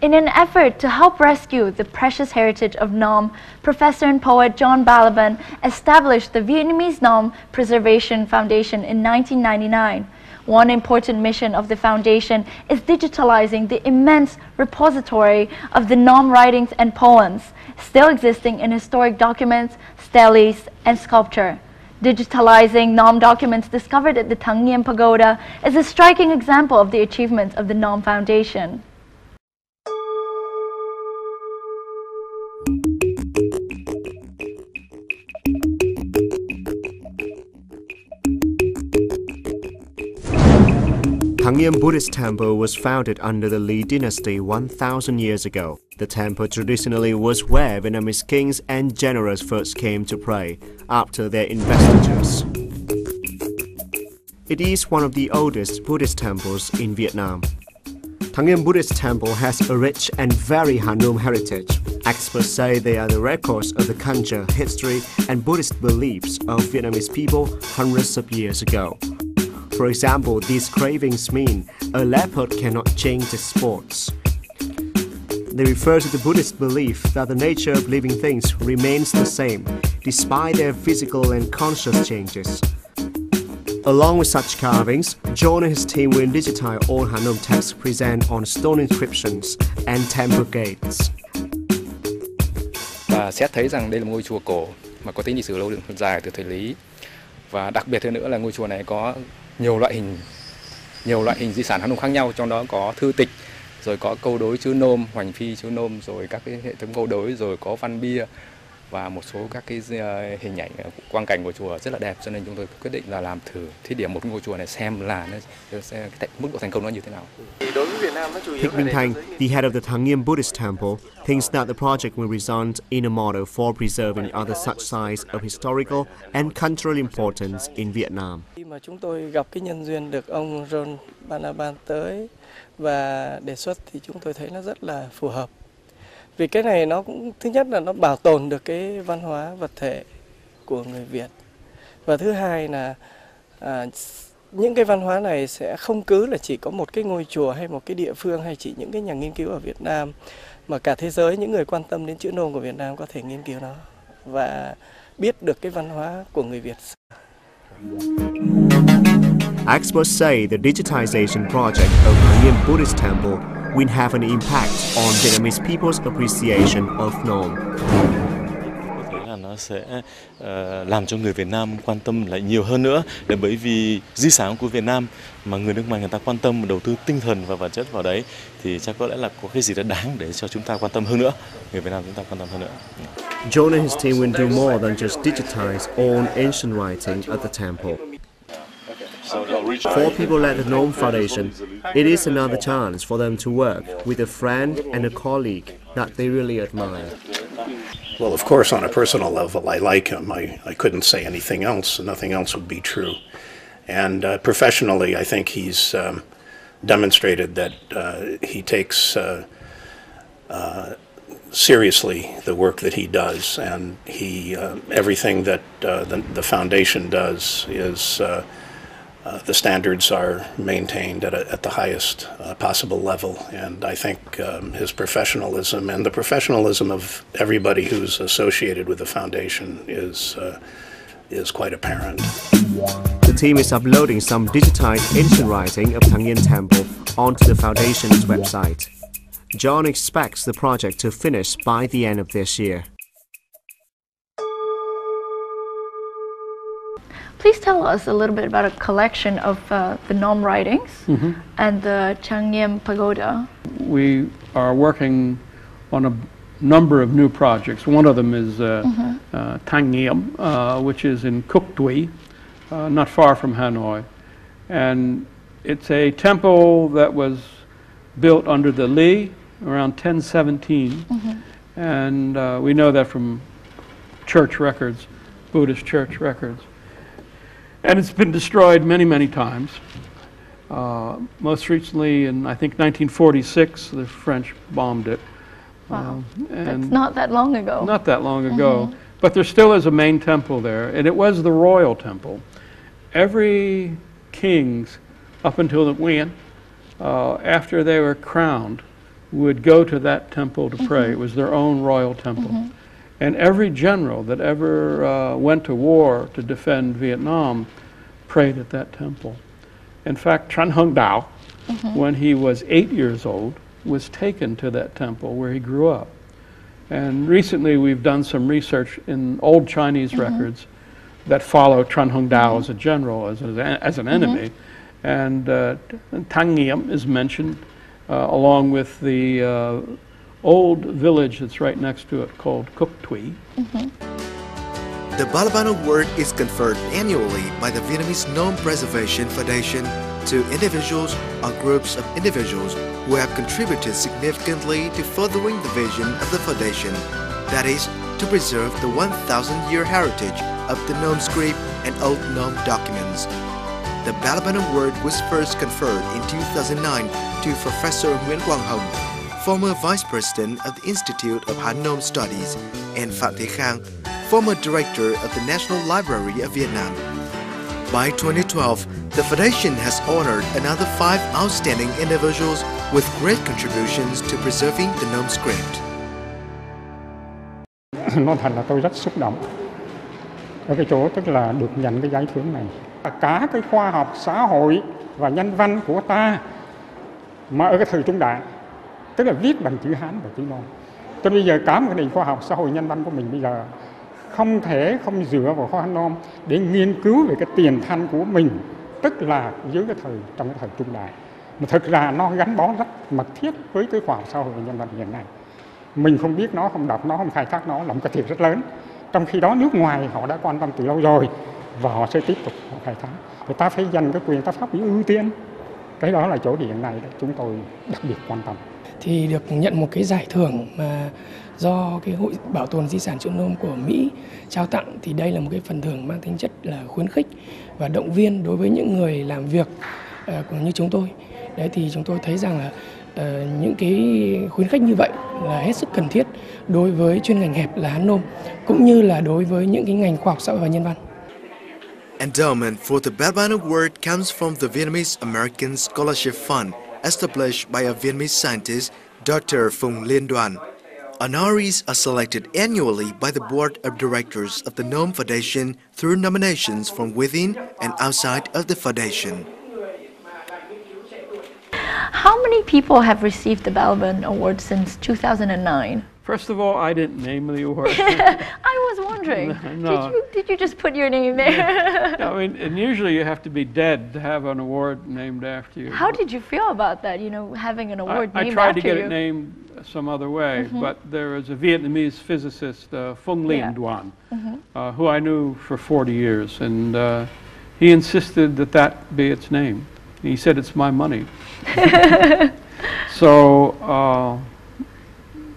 In an effort to help rescue the precious heritage of Nom, professor and poet John Balaban established the Vietnamese Nom Preservation Foundation in 1999. One important mission of the foundation is digitalizing the immense repository of the Nom writings and poems, still existing in historic documents, steles, and sculpture. Digitalizing Nom documents discovered at the Nghiem Pagoda is a striking example of the achievements of the Nom Foundation. Thang Buddhist Temple was founded under the Lý dynasty 1,000 years ago. The temple traditionally was where Vietnamese kings and generals first came to pray after their investitures. It is one of the oldest Buddhist temples in Vietnam. Thang Buddhist Temple has a rich and very Han Nom heritage. Experts say they are the records of the culture, history, and Buddhist beliefs of Vietnamese people hundreds of years ago. For example, these cravings mean a leopard cannot change its spots. They refer to the Buddhist belief that the nature of living things remains the same, despite their physical and conscious changes. Along with such carvings, John and his team will digitize all Han Nom texts present on stone inscriptions and temple gates. Và xét thấy rằng đây là ngôi chùa cổ mà có tính lịch sử lâu dài từ thời Lý và đặc biệt hơn nữa là ngôi chùa này có nhiều loại hình, nhiều loại hình di sản Hán Nôm khác nhau, trong đó có thư tịch, rồi có câu đối chữ nôm, hoành phi chữ nôm, rồi các cái hệ thống câu đối, rồi có văn bia và một số các cái ờ, hình ảnh ờ, quang cảnh của chùa rất là đẹp cho nên chúng tôi quyết định là làm thử thí điểm một ngôi chùa này xem là nó sẽ cái mức độ thành công nó như thế nào. Thich Minh Thanh, the head of the Thang Buddhist Temple, thinks that the project will result in a model for preserving other such sites of historical and cultural importance in Vietnam. Khi mà chúng tôi gặp cái nhân duyên được ông Ron Banaban tới và đề xuất thì chúng tôi thấy nó rất là phù hợp. Vì cái này nó cũng thứ nhất là nó bảo tồn được cái văn hóa vật thể của người Việt. Và thứ hai là à, những cái văn hóa này sẽ không cứ là chỉ có một cái ngôi chùa hay một cái địa phương hay chỉ những cái nhà nghiên cứu ở Việt Nam mà cả thế giới những người quan tâm đến chữ nôm của Việt Nam có thể nghiên cứu nó và biết được cái văn hóa của người Việt. Experts say the digitization project of Korean Buddhist Temple will have an impact on Vietnamese people's appreciation of thấy là nó sẽ ờ, làm cho người Việt Nam quan tâm lại nhiều hơn nữa. Để bởi vì di sản của Việt Nam mà người nước ngoài người ta quan tâm đầu tư tinh thần và vật chất vào đấy thì chắc có lẽ là có cái gì đó đáng để cho chúng ta quan tâm hơn nữa. Người Việt Nam chúng ta quan tâm hơn nữa. John and his team will do more than just digitize all ancient writing at the temple. For people at the Nom Foundation, it is another chance for them to work with a friend and a colleague that they really admire. Well, of course, on a personal level, I like him. I, I couldn't say anything else, nothing else would be true. And uh, professionally, I think he's um, demonstrated that uh, he takes uh, uh, seriously the work that he does, and he uh, everything that uh, the, the foundation does is. Uh, the standards are maintained at, a, at the highest uh, possible level, and I think um, his professionalism and the professionalism of everybody who's associated with the foundation is uh, is quite apparent. The team is uploading some digitized ancient writing of Nghiem Temple onto the foundation's website. John expects the project to finish by the end of this year. Please tell us a little bit about a collection of uh, the Nom writings and the Nghiem Pagoda. we are working on a number of new projects. One of them is uh, uh, Tang Nghiem, uh, which is in Cuc Tuy, uh, not far from Hanoi. And it's a temple that was built under the Li around 1017. And uh, we know that from church records, Buddhist church records. And it's been destroyed many, many times. Uh, most recently, in I think 1946, the French bombed it. Wow. Um, That's not that long ago. not that long ago. But there still is a main temple there, and it was the royal temple. Every kings up until the Nguyen, uh, after they were crowned, would go to that temple to pray. It was their own royal temple. And every general that ever uh, went to war to defend Vietnam prayed at that temple. In fact, Tran Hung Dao, when he was eight years old, was taken to that temple where he grew up. And recently we've done some research in old Chinese records that follow Tran Hung Dao as a general, as, an as an enemy. And uh, Tang Nghiem is mentioned uh, along with the uh, old village that's right next to it called Kuk Tui. Mm-hmm. The Balaban Award is conferred annually by the Vietnamese Nom Preservation Foundation to individuals or groups of individuals who have contributed significantly to furthering the vision of the foundation, that is, to preserve the 1,000-year heritage of the Nom script and old Nom documents. The Balaban Award was first conferred in 2009 to Professor Nguyễn Quang Hồng, former Vice President of the Institute of Han Nom Studies, and Phạm Thế Khang, former Director of the National Library of Vietnam. By 2012, the Foundation has honored another five outstanding individuals with great contributions to preserving the Nom script. nói thật là tôi rất xúc động ở cái chỗ tức là được nhận cái giải thưởng này cả cái khoa học xã hội và nhân văn của ta mà ở cái thời trung đại tức là viết bằng chữ hán và chữ Nôm. cho nên bây giờ cả một nền khoa học xã hội nhân văn của mình bây giờ không thể không dựa vào khoa Nôm để nghiên cứu về cái tiền thân của mình, tức là dưới cái thời, trong cái thời trung đại. Mà thực ra nó gắn bó rất mật thiết với cái khoa học xã hội nhân văn hiện nay. Mình không biết nó, không đọc nó, không khai thác nó, là một cái thiệt rất lớn. Trong khi đó nước ngoài họ đã quan tâm từ lâu rồi và họ sẽ tiếp tục khai thác. Người ta phải dành cái quyền ta pháp bị ưu tiên cái đó là chỗ điện này chúng tôi đặc biệt quan tâm. Thì được nhận một cái giải thưởng mà do cái hội bảo tồn di sản chữ nôm của Mỹ trao tặng thì đây là một cái phần thưởng mang tính chất là khuyến khích và động viên đối với những người làm việc ờ, uh, cũng như chúng tôi. Đấy thì chúng tôi thấy rằng là uh, những cái khuyến khích như vậy là hết sức cần thiết đối với chuyên ngành hẹp là hán nôm cũng như là đối với những cái ngành khoa học xã hội và nhân văn. Endowment for the Balaban Award comes from the Vietnamese American Scholarship Fund, established by a Vietnamese scientist, Dr. Phùng Liên Đoàn. Honorees are selected annually by the Board of Directors of the Nom Foundation through nominations from within and outside of the foundation. How many people have received the Balaban Award since 2009? First of all, I didn't name the award. I was wondering. No. Did you did you just put your name there? I mean, and usually you have to be dead to have an award named after you. How did you feel about that? You know, having an I, award I named tried to get you. it named some other way, but there was a Vietnamese physicist, uh, Phung Lien Yeah. Doan, uh, who I knew for 40 years, and uh, he insisted that that be its name. He said, "It's my money." so uh,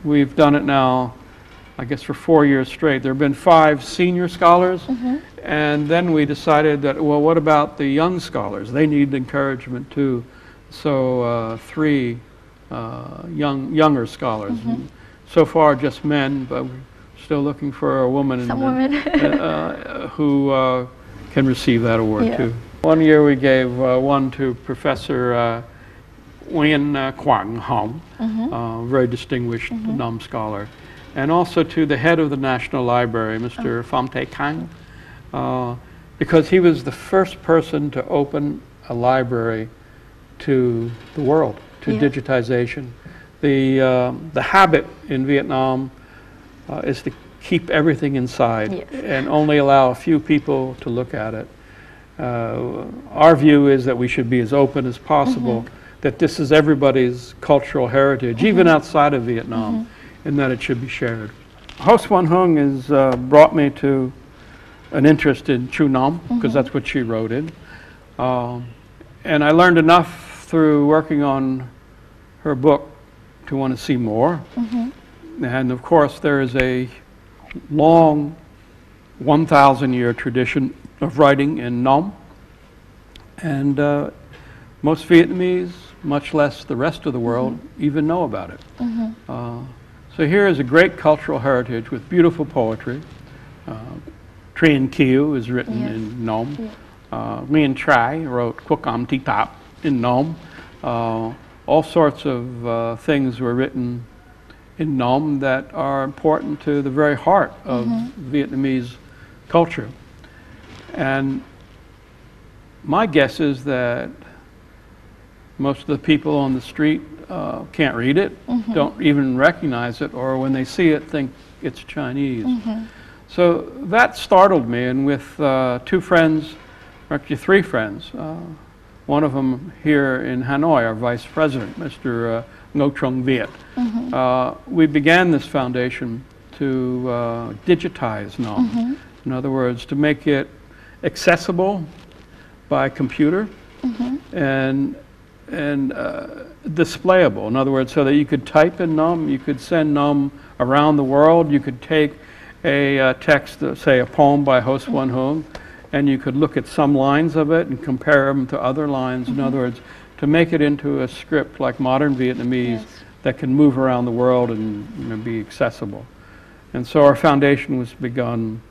we've done it now, I guess, for four years straight. There have been five senior scholars, and then we decided that, well, what about the young scholars? They need encouragement too. So uh, three uh, young younger scholars. And So far, just men, but we're still looking for a woman in Some the- women. uh, who uh, can receive that award Yeah. too. One year we gave uh, one to Professor Nguyen uh, Quang Hong, uh, very distinguished Nom scholar, and also to the head of the National Library, Mr. Pham The Khang, uh, because he was the first person to open a library to the world, to Yeah. digitization. The, um, the habit in Vietnam uh, is to keep everything inside Yes. and only allow a few people to look at it. Uh, our view is that we should be as open as possible, that this is everybody's cultural heritage, even outside of Vietnam, and that it should be shared. Ho Xuan Huong has uh, brought me to an interest in Chu Nom, because that's what she wrote in. Um, and I learned enough through working on her book to want to see more. And of course, there is a long 1,000 year tradition of writing in Nom. And uh, most Vietnamese, much less the rest of the world, even know about it. Uh, so here is a great cultural heritage with beautiful poetry. Uh, Truyen Kieu is written Yes. in Nom. Uh, Nguyen Trai wrote Quoc Am Thi Tap in Nom. Uh, all sorts of uh, things were written in Nom that are important to the very heart of Vietnamese culture. And my guess is that most of the people on the street uh, can't read it, don't even recognize it, or when they see it, think it's Chinese. So that startled me, and with uh, two friends, or actually three friends, uh, one of them here in Hanoi, our vice president, Mr. Uh, Ngo Trung Viet, uh, we began this foundation to uh, digitize Nom. In other words, to make it accessible by computer and and uh, displayable. In other words, so that you could type in Nom, you could send Nom around the world. You could take a uh, text, uh, say a poem by Ho Xuan Huong, and you could look at some lines of it and compare them to other lines. In other words, to make it into a script like modern Vietnamese Yes. that can move around the world and you know, be accessible. And so our foundation was begun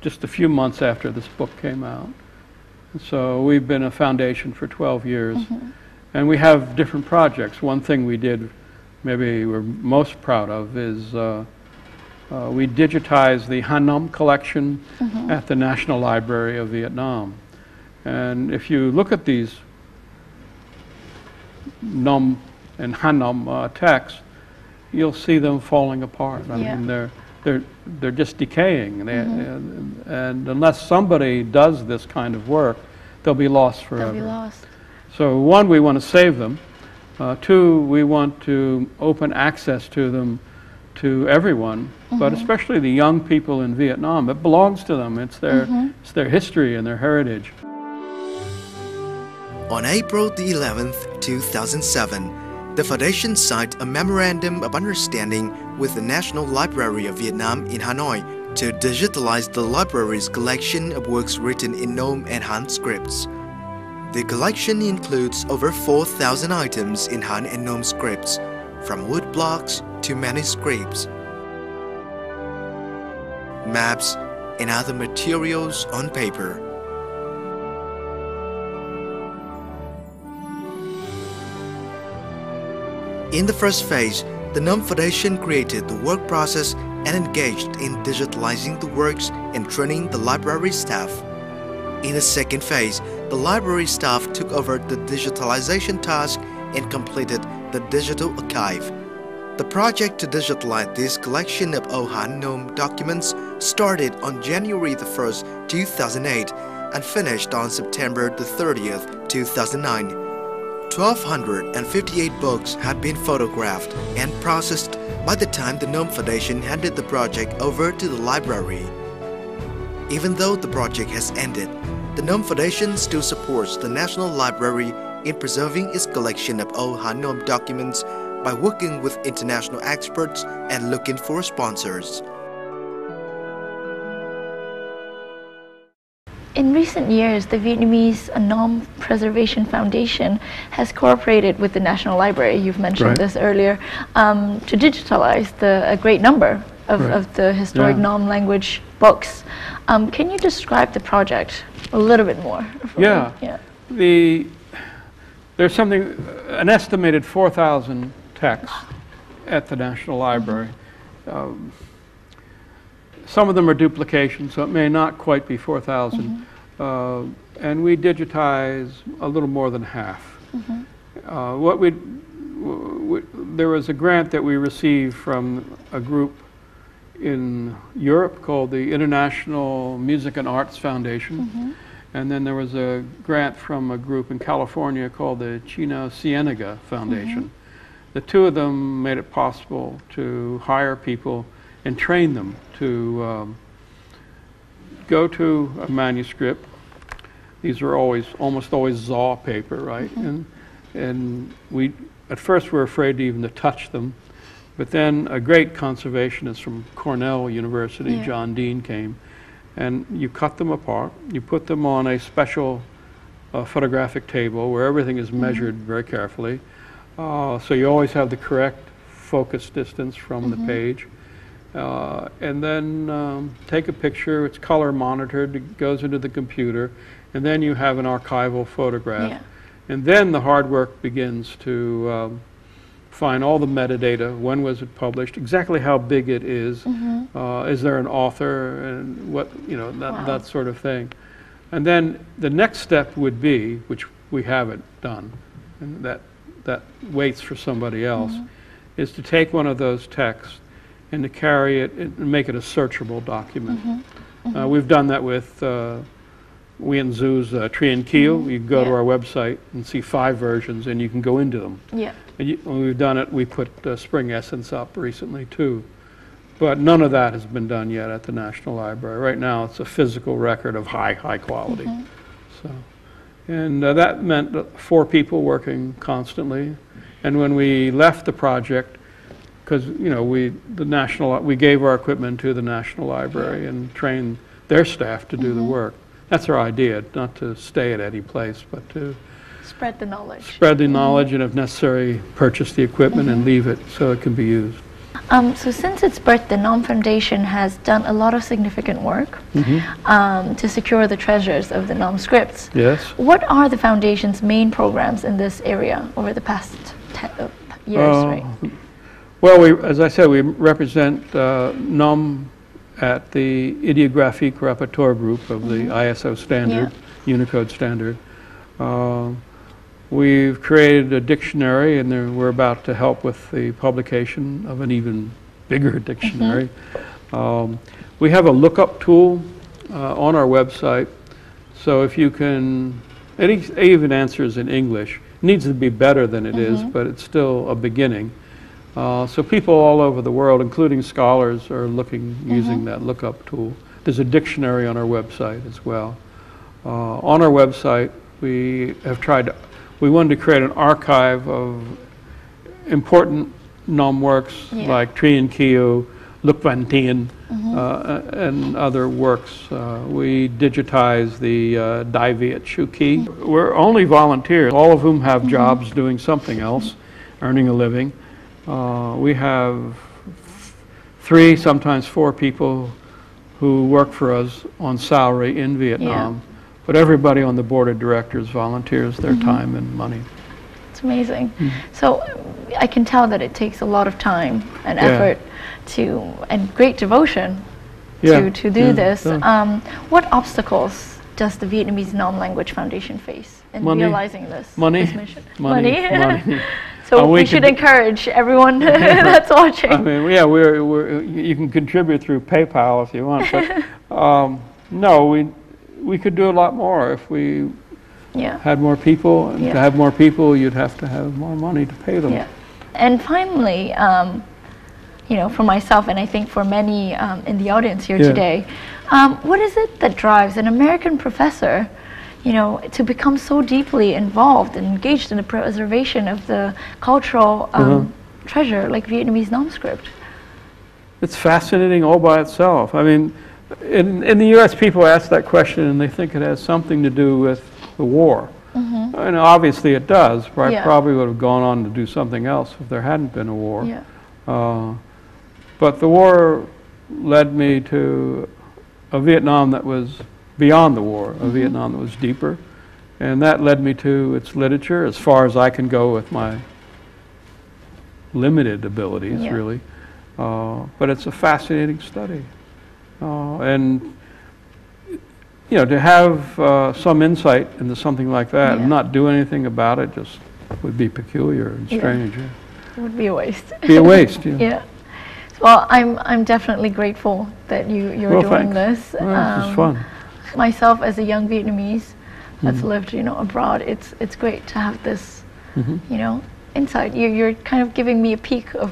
just a few months after this book came out. So we've been a foundation for 12 years. And we have different projects. One thing we did, maybe we're most proud of, is uh, uh, we digitized the Han Nom collection at the National Library of Vietnam. And if you look at these Nom and Han Nom uh, texts, you'll see them falling apart. I Yeah. mean, they're, they're, they're just decaying. They, and unless somebody does this kind of work, they'll be lost forever. They'll be lost. So one, we want to save them. Uh, two, we want to open access to them to everyone, but especially the young people in Vietnam. It belongs to them. It's their, it's their history and their heritage. On April the 11th, 2007, the Foundation signed a memorandum of understanding with the National Library of Vietnam in Hanoi to digitalize the library's collection of works written in Nom and Han scripts. The collection includes over 4,000 items in Han and Nom scripts, from wood blocks to manuscripts, maps, and other materials on paper. In the first phase, the Nom Foundation created the work process and engaged in digitalizing the works and training the library staff. In the second phase, the library staff took over the digitalization task and completed the digital archive. The project to digitalize this collection of Ohan Nom documents started on January the 1st, 2008 and finished on September the 30th, 2009. 1,258 books had been photographed and processed by the time the Nom Foundation handed the project over to the library. Even though the project has ended, the Nom Foundation still supports the National Library in preserving its collection of old Han Nom documents by working with international experts and looking for sponsors. In recent years, the Vietnamese Nom Preservation Foundation has cooperated with the National Library, you've mentioned Right. this earlier, um, to digitalize the, a great number of, Right. of the historic Yeah. Nom language books. Um, can you describe the project a little bit more? for me? Yeah. yeah. The, there's something, an estimated 4,000 texts at the National Library. Um, Some of them are duplications, so it may not quite be 4,000. Uh, And we digitize a little more than half. Uh, What we, there was a grant that we received from a group in Europe called the International Music and Arts Foundation. Mm-hmm. And then there was a grant from a group in California called the Chino Cienega Foundation. Mm-hmm. The two of them made it possible to hire people and train them to um, go to a manuscript. These are always, almost always ZAW paper, right? Mm-hmm. And, and we, at first, were afraid to even to touch them. But then a great conservationist from Cornell University, Yeah. John Dean, came, and you cut them apart. You put them on a special uh, photographic table where everything is measured very carefully. Uh, so you always have the correct focus distance from the page. Uh, and then um, take a picture, it's color monitored, it goes into the computer, and then you have an archival photograph. Yeah. And then the hard work begins to um, find all the metadata, when was it published, exactly how big it is, uh, is there an author, and what, you know, that, Wow. that sort of thing. And then the next step would be, which we haven't done, and that, that waits for somebody else, is to take one of those texts and to carry it and make it a searchable document. Uh, we've done that with uh, Nguyen Du's uh, Truyen Kieu. You go to our website and see five versions, and you can go into them. Yeah. And you, when we've done it, we put uh, Spring Essence up recently too. But none of that has been done yet at the National Library. Right now, it's a physical record of high, high quality. So, and uh, that meant four people working constantly. And when we left the project, because you know we the national we gave our equipment to the National Library and trained their staff to do the work. That's our idea, not to stay at any place, but to Spread the knowledge. spread the knowledge and if necessary, purchase the equipment and leave it so it can be used. Um, so since its birth, the NOM Foundation has done a lot of significant work um, to secure the treasures of the NOM scripts. Yes? What are the foundation's main programs in this area over the past uh, years, Uh, right? Well, we, as I said, we represent uh, Nom at the Ideographic Rapporteur Group of the ISO standard, Unicode standard. Uh, We've created a dictionary, and there- we're about to help with the publication of an even bigger dictionary. Um, We have a lookup tool uh, on our website, so if you can, it even answers in English. Needs to be better than it is, but it's still a beginning. Uh, So people all over the world, including scholars, are looking, using that lookup tool. There's a dictionary on our website as well. Uh, On our website, we have tried, to- we wanted to create an archive of important NOM works Yeah. like Tree and Keo, Luc Van Tien, uh, and other works. Uh, We digitize the uh, Dai Viet Chu Ki. We're only volunteers, all of whom have jobs doing something else, earning a living. Uh, We have three, sometimes four people who work for us on salary in Vietnam. But everybody on the board of directors volunteers their time and money. It's amazing. Hmm. So I can tell that it takes a lot of time and Yeah. effort to, and great devotion Yeah, to, to do yeah, this. Um, what obstacles does the Vietnamese Nom Language Foundation face in Money. realizing this? Money. this mission? Money, money. so Uh, we we, should encourage everyone that's watching. I mean, yeah, we're, we're, you can contribute through PayPal if you want, but, um, no, we, we could do a lot more if we yeah. had more people. And Yeah. to have more people, you'd have to have more money to pay them. Yeah. And finally, um, you know, for myself and I think for many um, in the audience here Yeah. today, um, what is it that drives an American professor, you know, to become so deeply involved and engaged in the preservation of the cultural um, Uh-huh. treasure like Vietnamese nom script? It's fascinating all by itself. I mean, in, in the U.S., people ask that question and they think it has something to do with the war. And obviously it does. I Mm-hmm. Yeah. probably would have gone on to do something else if there hadn't been a war. Yeah. Uh, But the war led me to a Vietnam that was beyond the war, a Vietnam that was deeper. And that led me to its literature as far as I can go with my limited abilities, Yeah. really. Uh, But it's a fascinating study. Uh, And, you know, to have uh, some insight into something like that Yeah. and not do anything about it just would be peculiar and strange. yeah. It would be a waste. Be a waste, yeah. yeah. Well, I'm, I'm definitely grateful that you, you're Well, doing thanks. this. Well, this is Um, fun. myself as a young Vietnamese that's Mm-hmm. lived, you know, abroad, it's it's great to have this, Mm-hmm. you know, insight. You, you're kind of giving me a peek of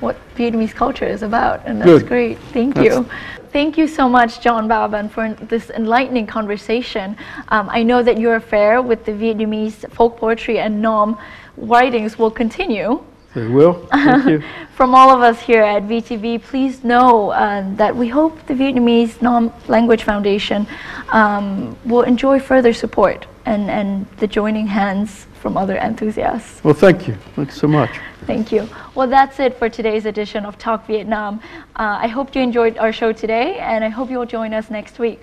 what Vietnamese culture is about, and that's Good. great. Thank That's- you. Thank you so much, John Balaban, for this enlightening conversation. Um, I know that your affair with the Vietnamese folk poetry and Nom writings will continue. They will. Thank you. From all of us here at VTV, please know uh, that we hope the Vietnamese Nom Language Foundation um, will enjoy further support and, and the joining hands from other enthusiasts. Well, thank you. Thanks so much. Thank you. Well, that's it for today's edition of Talk Vietnam. Uh, I hope you enjoyed our show today, and I hope you'll join us next week.